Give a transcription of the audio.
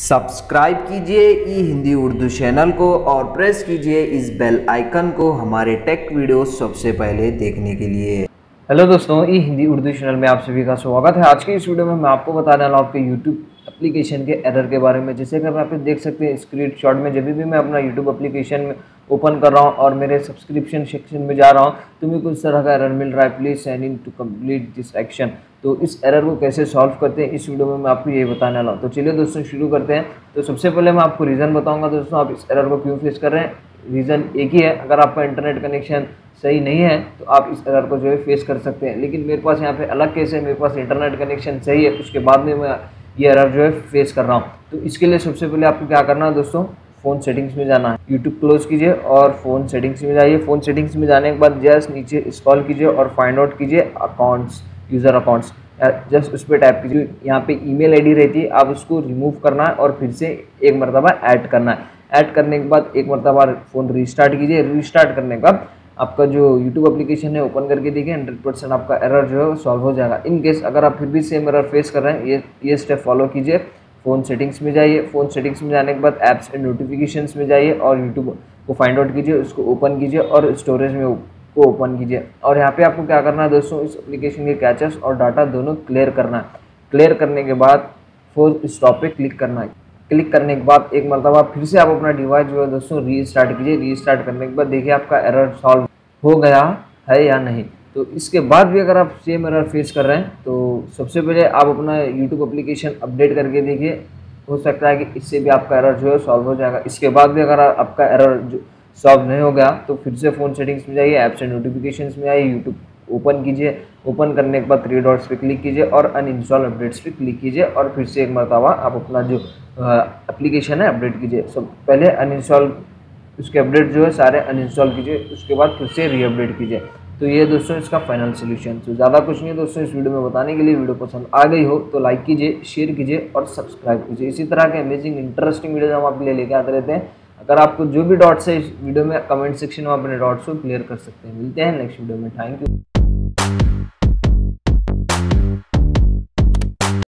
Subscribe कीजिए ई Hindi Urdu channel को और प्रेस कीजिए इस बेल आइकन को हमारे टेक वीडियो सबसे पहले देखने के लिए। हेलो दोस्तों, ई हिंदी उर्दू चैनल में आप सभी का स्वागत है। आज के इस वीडियो में मैं आपको बताने वाला हूँ आपके यूट्यूब एप्लीकेशन के एरर के बारे में। जैसे कि आप यहाँ पे देख सकते हैं स्क्रीन शॉट में जब भी मैं अपना यूट्यूब एप्लीकेशन में ओपन कर रहा हूँ और मेरे सब्सक्रिप्शन सेक्शन में जा रहा हूँ तो कुछ तरह का एरर मिल रहा है। Please sign in to complete this action तो इस एरर को कैसे सॉल्व करते हैं, इस वीडियो में मैं आपको यही बताने वाला हूँ। तो चलिए दोस्तों, शुरू करते हैं। तो सबसे पहले मैं आपको रीज़न बताऊँगा दोस्तों, आप इस एरर को क्यों फेस कर रहे हैं। रीज़न एक ही है, अगर आपका इंटरनेट कनेक्शन सही नहीं है तो आप इस एरर को जो है फेस कर सकते हैं। लेकिन मेरे पास यहाँ पे अलग केस है, मेरे पास इंटरनेट कनेक्शन सही है, उसके बाद में मैं ये एरर जो है फेस कर रहा हूँ। तो इसके लिए सबसे पहले आपको क्या करना है दोस्तों? फ़ोन सेटिंग्स में जाना है। यूट्यूब क्लोज कीजिए और फ़ोन सेटिंग्स में जाइए। फ़ोन सेटिंग्स में जाने के बाद जस्ट नीचे स्क्रॉल कीजिए और फाइंड आउट कीजिए अकाउंट्स यूज़र अकाउंट्स जस्ट उस पर टाइप कीजिए। यहाँ पे ईमेल आईडी रहती है। आप उसको रिमूव करना है और फिर से एक मरतबा ऐड करना है। ऐड करने के बाद एक मरतबा फ़ोन रिस्टार्ट कीजिए। रिस्टार्ट करने के बाद आपका जो यूट्यूब एप्लीकेशन है ओपन करके देखिए हंड्रेड परसेंट आपका एरर जो है सॉल्व हो जाएगा। इन केस अगर आप फिर भी सेम एरर फेस कर रहे हैं, ये ये स्टेप फॉलो कीजिए। फ़ोन सेटिंग्स में जाइए। फ़ोन सेटिंग्स में जाने के बाद ऐप्स एंड नोटिफिकेशन में जाइए और यूट्यूब को फाइंड आउट कीजिए, उसको ओपन कीजिए और स्टोरेज में को ओपन कीजिए। और यहाँ पे आपको क्या करना है दोस्तों, इस एप्लीकेशन के कैचेस और डाटा दोनों क्लियर करना है। क्लियर करने के बाद फोर स्टॉप पे क्लिक करना है। क्लिक करने के बाद एक मरतबा फिर से आप अपना डिवाइस जो है दोस्तों रीस्टार्ट कीजिए रीस्टार्ट करने के बाद देखिए आपका एरर सॉल्व हो गया है या नहीं। तो इसके बाद भी अगर आप सेम एरर फेस कर रहे हैं तो सबसे पहले आप अपना यूट्यूब अप्लीकेशन अपडेट करके देखिए। हो सकता है कि इससे भी आपका एरर जो है सॉल्व हो जाएगा। इसके बाद भी अगर आपका एरर सॉल्व नहीं हो गया तो फिर से फ़ोन सेटिंग्स में जाइए ऐप्स एंड नोटिफिकेशन में आइए यूट्यूब ओपन कीजिए। ओपन करने के बाद थ्री डॉट्स पे क्लिक कीजिए और अन इंस्टॉल अपडेट्स पे क्लिक कीजिए और फिर से एक मरतबा आप अपना जो एप्लीकेशन है अपडेट कीजिए। सब पहले अन इंस्टॉल उसके अपडेट जो है, सारे अनइंस्टॉल कीजिए। उसके बाद फिर से रीअपडेट कीजिए। तो ये दोस्तों इसका फाइनल सोल्यूशन तो ज़्यादा कुछ नहीं है दोस्तों इस वीडियो में बताने के लिए। वीडियो पसंद आ गई हो तो लाइक कीजिए शेयर कीजिए और सब्सक्राइब कीजिए। इसी तरह के अमेजिंग इंटरेस्टिंग वीडियो हम आपके लिए लेके आते रहते हैं। अगर आपको जो भी डॉट्स है इस वीडियो में कमेंट सेक्शन में अपने डॉट्स को क्लियर कर सकते हैं। मिलते हैं नेक्स्ट वीडियो में। Thank you